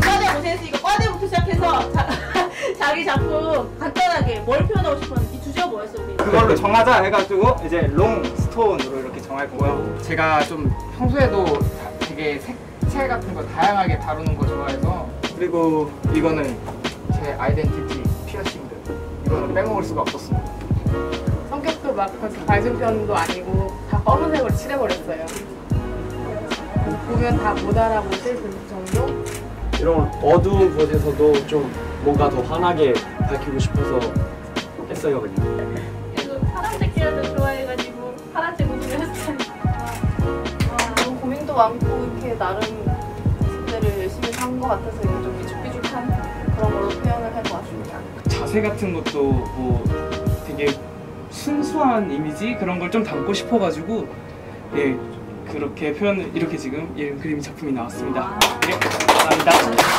꺼내보세요. 이거 꺼내부터 시작해서 자기 작품 간단하게 뭘 표현하고 싶었는지 주제가 뭐였어 그걸로 정하자 해가지고 이제 롱 스톤으로 이렇게 정할 거고요. 제가 좀 평소에도 되게 색채 같은 거 다양하게 다루는 거 좋아해서 그리고 이거는 제 아이덴티티 피어싱들 이거는 빼먹을 수가 없었습니다. 성격도 막 그렇게 밝은 편도 아니고 검은색으로 칠해버렸어요. 보면 다 못 알아보실 그 정도? 이런 어두운 곳에서도 좀 뭔가 더 환하게 밝히고 싶어서 했어요 그냥. 그래서 파란색 계열을 좋아해가지고 파란색으로 했어요. 너무 고민도 많고 이렇게 나름 연습들을 열심히 한 것 같아서 이게 좀 삐죽삐죽한 그런 걸로 표현을 할 것 같습니다. 자세 같은 것도 뭐 순수한 이미지 그런 걸 좀 담고 싶어가지고 예 그렇게 표현을 이렇게 지금 예 그림 작품이 나왔습니다. 예, 감사합니다. 감사합니다.